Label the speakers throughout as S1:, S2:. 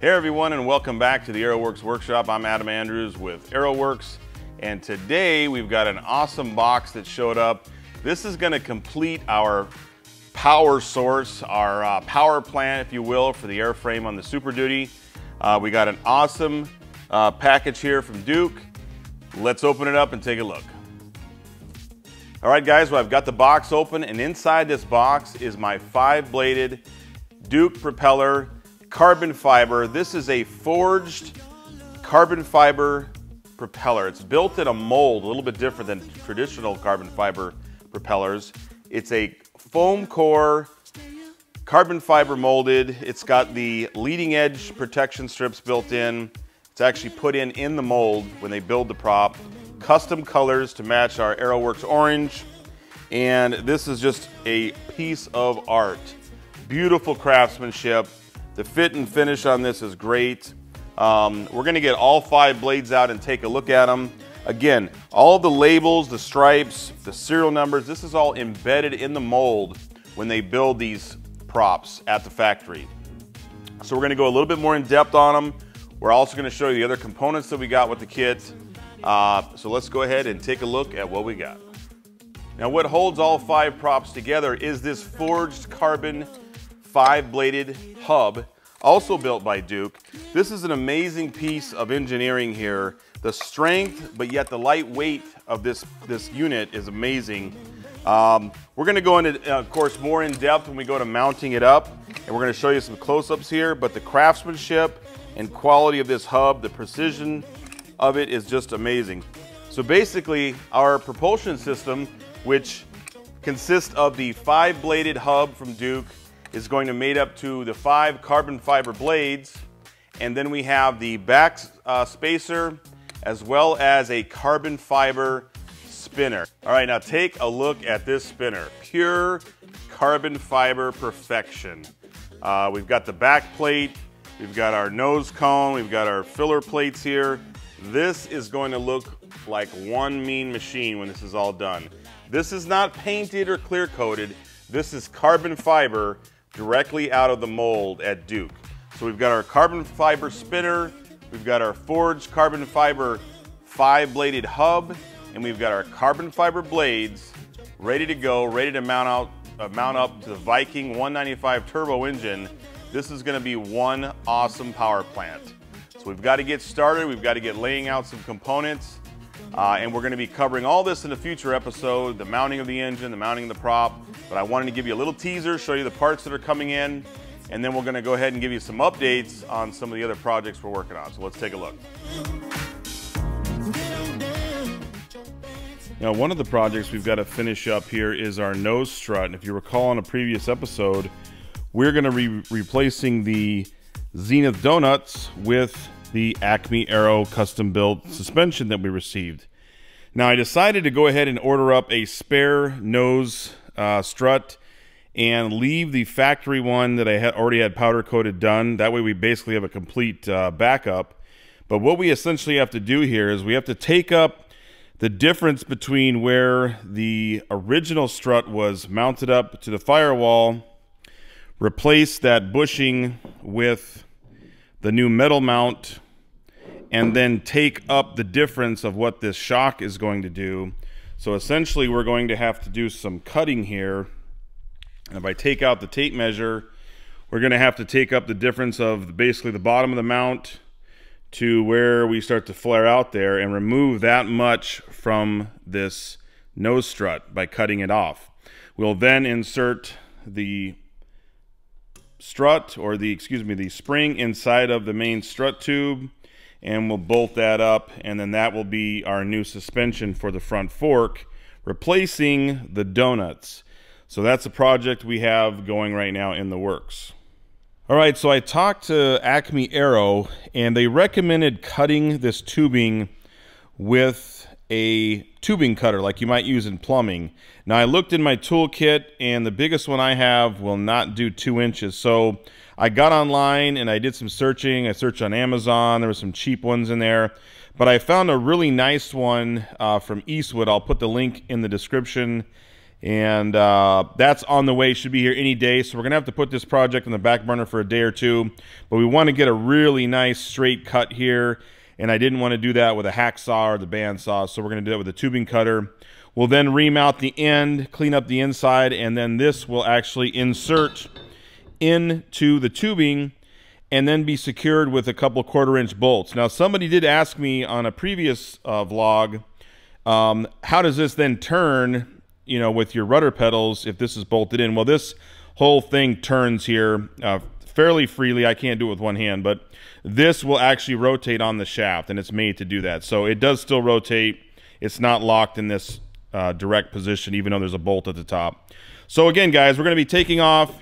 S1: Hey everyone and welcome back to the AeroWorks Workshop. I'm Adam Andrews with AeroWorks and today we've got an awesome box that showed up. This is going to complete our power source, our uh, power plant if you will for the airframe on the Super Duty. Uh, we got an awesome uh, package here from DUC. Let's open it up and take a look. All right guys, well I've got the box open and inside this box is my five bladed DUC propeller carbon fiber. This is a forged carbon fiber propeller. It's built in a mold, a little bit different than traditional carbon fiber propellers. It's a foam core, carbon fiber molded. It's got the leading edge protection strips built in. It's actually put in in the mold when they build the prop. Custom colors to match our AeroWorks orange. And this is just a piece of art. Beautiful craftsmanship. The fit and finish on this is great. Um, we're gonna get all five blades out and take a look at them. Again, all the labels, the stripes, the serial numbers, this is all embedded in the mold when they build these props at the factory. So we're gonna go a little bit more in depth on them. We're also gonna show you the other components that we got with the kit. Uh, so let's go ahead and take a look at what we got. Now what holds all five props together is this forged carbon five-bladed hub, also built by DUC. This is an amazing piece of engineering here. The strength, but yet the light weight of this, this unit is amazing. Um, we're gonna go into, uh, of course, more in depth when we go to mounting it up, and we're gonna show you some close-ups here, but the craftsmanship and quality of this hub, the precision of it is just amazing. So basically, our propulsion system which consists of the five bladed hub from DUC, is going to made up to the five carbon fiber blades, and then we have the back uh, spacer as well as a carbon fiber spinner. All right, now take a look at this spinner. Pure carbon fiber perfection. Uh, we've got the back plate, we've got our nose cone, we've got our filler plates here. This is going to look like one mean machine when this is all done. This is not painted or clear coated. This is carbon fiber directly out of the mold at DUC. So we've got our carbon fiber spinner, we've got our forged carbon fiber five bladed hub, and we've got our carbon fiber blades ready to go, ready to mount out, uh, mount up to the Viking 195 turbo engine. This is gonna be one awesome power plant. So we've got to get started, we've got to get laying out some components, uh, and we're going to be covering all this in a future episode, the mounting of the engine, the mounting of the prop. But I wanted to give you a little teaser, show you the parts that are coming in, and then we're going to go ahead and give you some updates on some of the other projects we're working on. So let's take a look. Now, one of the projects we've got to finish up here is our nose strut. And if you recall on a previous episode, we're going to be replacing the Zenith Donuts with the Acme Aero custom built suspension that we received. Now I decided to go ahead and order up a spare nose uh, strut and leave the factory one that I had already had powder coated done. That way we basically have a complete uh, backup. But what we essentially have to do here is we have to take up the difference between where the original strut was mounted up to the firewall, replace that bushing with the new metal mount and then take up the difference of what this shock is going to do. So essentially we're going to have to do some cutting here. And if I take out the tape measure, we're going to have to take up the difference of basically the bottom of the mount to where we start to flare out there and remove that much from this nose strut by cutting it off. We'll then insert the strut or the, excuse me, the spring inside of the main strut tube and we'll bolt that up and then that will be our new suspension for the front fork replacing the donuts. So that's a project we have going right now in the works. All right, so I talked to Acme Aero and they recommended cutting this tubing with a tubing cutter like you might use in plumbing. Now I looked in my toolkit and the biggest one I have will not do two inches. So I got online and I did some searching. I searched on Amazon. There were some cheap ones in there. But I found a really nice one uh, from Eastwood. I'll put the link in the description. and uh, that's on the way. Should be here any day. So we're gonna have to put this project on the back burner for a day or two. But we want to get a really nice straight cut here, and I didn't want to do that with a hacksaw or the bandsaw. So we're gonna do that with a tubing cutter. We'll then remount the end, clean up the inside, and then this will actually insert into the tubing and then be secured with a couple quarter inch bolts. Now, somebody did ask me on a previous uh, vlog, um, how does this then turn you know, with your rudder pedals if this is bolted in. Well, this whole thing turns here uh, fairly freely. I can't do it with one hand, but this will actually rotate on the shaft, and it's made to do that. So it does still rotate. It's not locked in this uh, direct position, even though there's a bolt at the top. So again, guys, we're going to be taking off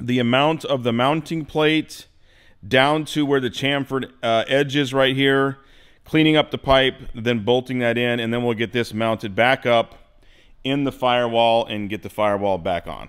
S1: the amount of the mounting plate down to where the chamfered uh, edge is right here, cleaning up the pipe, then bolting that in, and then we'll get this mounted back up in the firewall and get the firewall back on.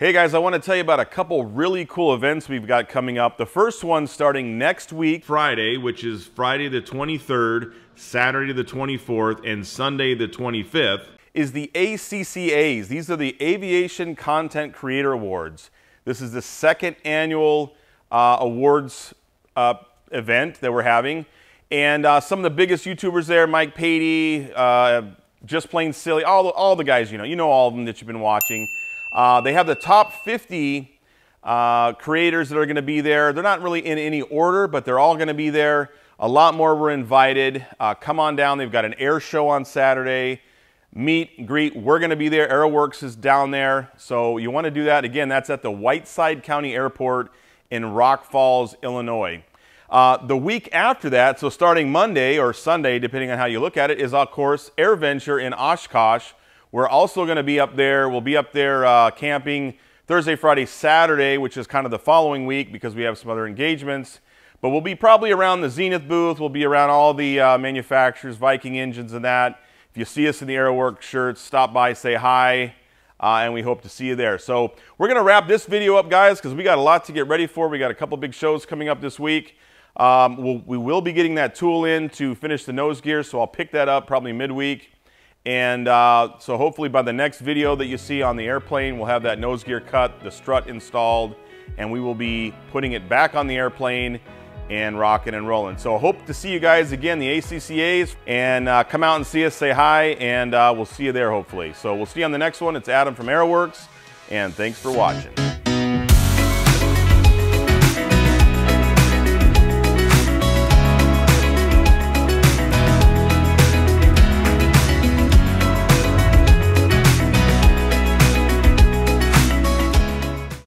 S1: Hey guys, I want to tell you about a couple really cool events we've got coming up. The first one starting next week, Friday, which is Friday the 23rd, Saturday the 24th, and Sunday the 25th, is the ACCAs. These are the Aviation Content Creator Awards. This is the second annual uh, awards uh, event that we're having. And uh, some of the biggest YouTubers there, Mike Patey, uh, just plain silly, all all the guys you know, you know all of them that you've been watching. Uh, they have the top 50 uh, creators that are going to be there. They're not really in any order, but they're all going to be there. A lot more were invited. Uh, come on down. They've got an air show on Saturday. Meet, greet. We're going to be there. Aeroworks is down there. So you want to do that. Again, that's at the Whiteside County Airport in Rock Falls, Illinois. Uh, the week after that, so starting Monday or Sunday, depending on how you look at it, is of course AirVenture in Oshkosh. We're also going to be up there. We'll be up there uh, camping Thursday, Friday, Saturday, which is kind of the following week because we have some other engagements. But we'll be probably around the Zenith booth. We'll be around all the uh, manufacturers, Viking engines and that. If you see us in the Aeroworks shirts, stop by, say hi, uh, and we hope to see you there. So we're going to wrap this video up, guys, because we got a lot to get ready for. We got a couple big shows coming up this week. Um, we'll, we will be getting that tool in to finish the nose gear, so I'll pick that up probably midweek. And uh, so hopefully by the next video that you see on the airplane, we'll have that nose gear cut, the strut installed, and we will be putting it back on the airplane and rocking and rolling. So hope to see you guys again, the ACCAs, and uh, come out and see us, say hi, and uh, we'll see you there hopefully. So we'll see you on the next one. It's Adam from Aeroworks, and thanks for watching.